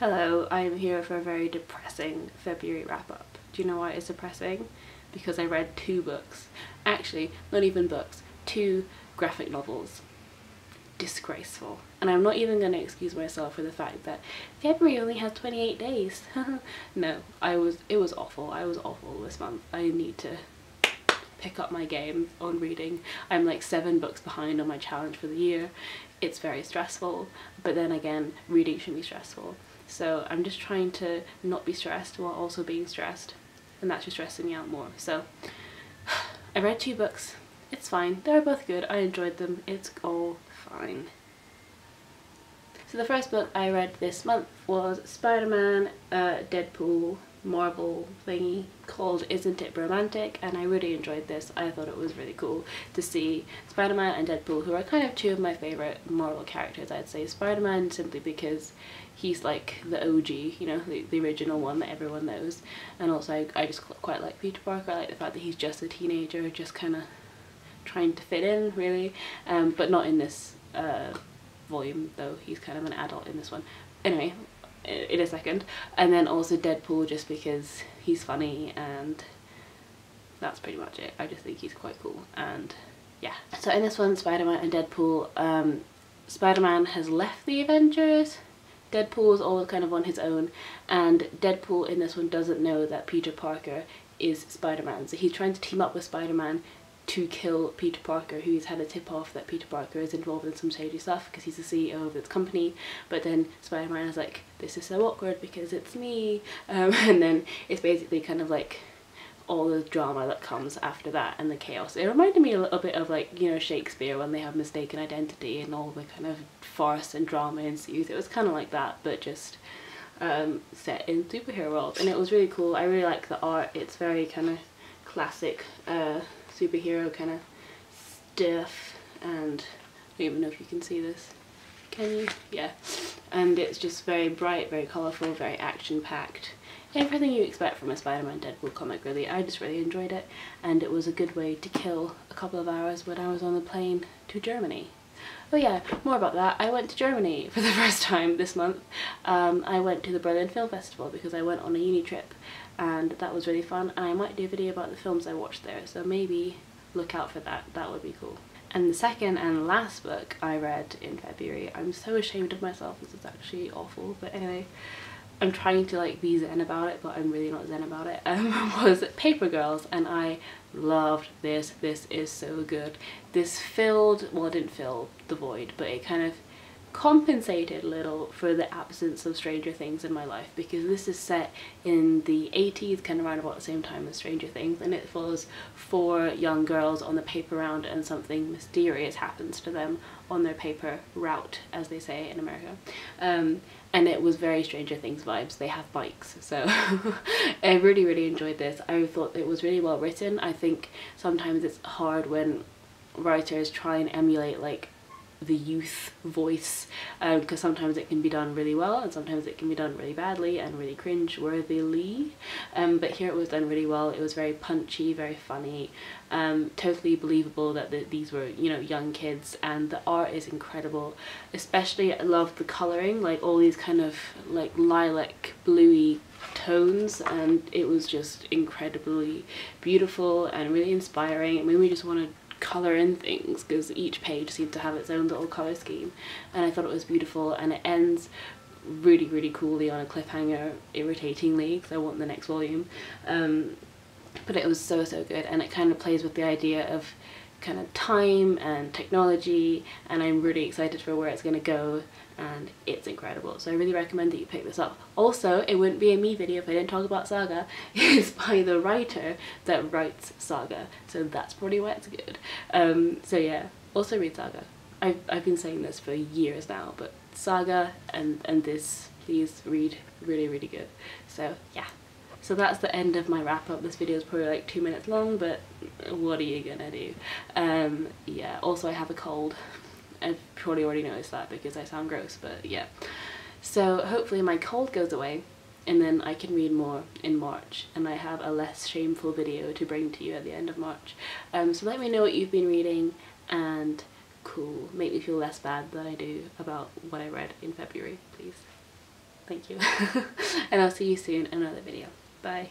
Hello, I'm here for a very depressing February wrap up. Do you know why it's depressing? Because I read two books. Actually, not even books, two graphic novels. Disgraceful. And I'm not even going to excuse myself for the fact that February only has 28 days. no, I was, it was awful. I was awful this month. I need to pick up my game on reading. I'm like seven books behind on my challenge for the year. It's very stressful, but then again, reading should be stressful. So I'm just trying to not be stressed while also being stressed. And that's just stressing me out more. So I read two books. It's fine. They're both good. I enjoyed them. It's all fine. So the first book I read this month was Spider-Man, uh, Deadpool, Marvel thingy called Isn't It Bromantic and I really enjoyed this. I thought it was really cool to see Spider-Man and Deadpool who are kind of two of my favourite Marvel characters I'd say. Spider-Man simply because he's like the OG, you know, the, the original one that everyone knows and also I, I just quite like Peter Parker. I like the fact that he's just a teenager just kind of trying to fit in really um, but not in this uh, volume though he's kind of an adult in this one. Anyway, in a second. And then also Deadpool just because he's funny and that's pretty much it. I just think he's quite cool and yeah. So in this one Spider-Man and Deadpool um, Spider-Man has left the Avengers. Deadpool is always kind of on his own. And Deadpool in this one doesn't know that Peter Parker is Spider-Man. So he's trying to team up with Spider-Man to kill Peter Parker who's had a tip off that Peter Parker is involved in some shady stuff because he's the CEO of this company but then Spider-Man is like this is so awkward because it's me um, and then it's basically kind of like all the drama that comes after that and the chaos. It reminded me a little bit of like, you know, Shakespeare when they have mistaken identity and all the kind of farce and drama ensues. It was kind of like that but just um, set in superhero world and it was really cool. I really like the art. It's very kind of classic uh, superhero kind of stuff and I don't even know if you can see this. Can you? Yeah. And it's just very bright, very colourful, very action-packed. Everything you expect from a Spider-Man Deadpool comic really. I just really enjoyed it and it was a good way to kill a couple of hours when I was on the plane to Germany. Oh yeah, more about that. I went to Germany for the first time this month. Um, I went to the Berlin Film Festival because I went on a uni trip and that was really fun and I might do a video about the films I watched there so maybe look out for that, that would be cool. And the second and last book I read in February, I'm so ashamed of myself, this is actually awful, but anyway, I'm trying to like be zen about it but I'm really not zen about it, um, was Paper Girls and I loved this, this is so good. This filled, well it didn't fill the void but it kind of compensated a little for the absence of Stranger Things in my life because this is set in the 80s kind of around about the same time as Stranger Things and it follows four young girls on the paper round and something mysterious happens to them on their paper route as they say in America. Um, and it was very Stranger Things vibes. They have bikes so I really really enjoyed this. I thought it was really well written. I think sometimes it's hard when writers try and emulate like the youth voice because um, sometimes it can be done really well and sometimes it can be done really badly and really cringe-worthily. Um, but here it was done really well. It was very punchy very funny um, totally believable that the, these were you know young kids and the art is incredible. Especially I love the colouring like all these kind of like lilac bluey tones and it was just incredibly beautiful and really inspiring. It made me just want to colour in things because each page seemed to have its own little colour scheme and I thought it was beautiful and it ends really really coolly on a cliffhanger irritatingly because I want the next volume. Um, but it was so so good and it kind of plays with the idea of kind of time and technology and I'm really excited for where it's going to go and it's incredible so I really recommend that you pick this up. Also it wouldn't be a me video if I didn't talk about Saga. It's by the writer that writes Saga so that's probably why it's good. Um, so yeah also read Saga. I've, I've been saying this for years now but Saga and, and this please read really really good so yeah so that's the end of my wrap up. This video is probably like two minutes long, but what are you gonna do? Um, yeah, also I have a cold. I've probably already noticed that because I sound gross, but yeah. So hopefully my cold goes away and then I can read more in March and I have a less shameful video to bring to you at the end of March. Um, so let me know what you've been reading and cool, make me feel less bad than I do about what I read in February, please. thank you. and I'll see you soon in another video. Bye.